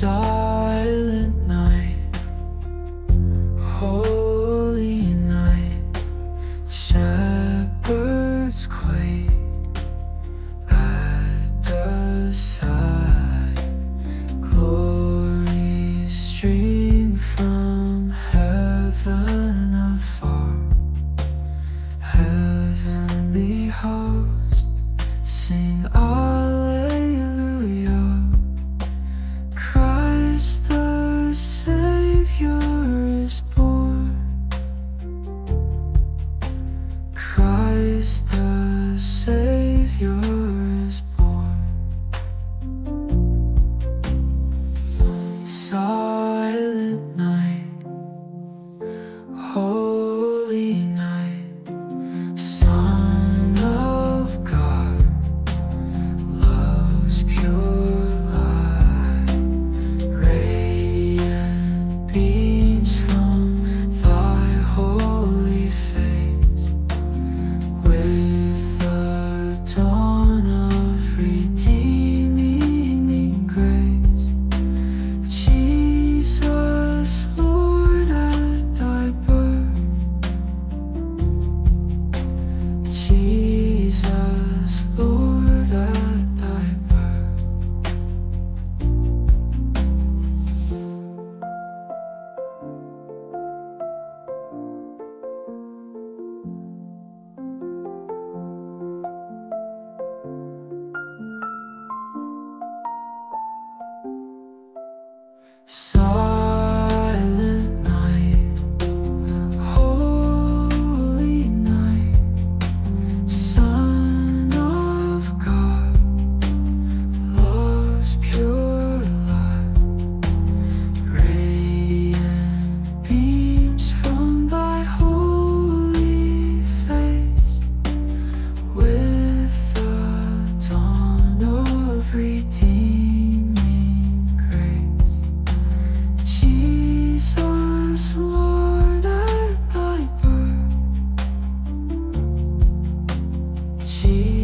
Silent night, holy night, shepherds quake at the sight. Glory stream from heaven afar. Heavenly host sing Silent 记。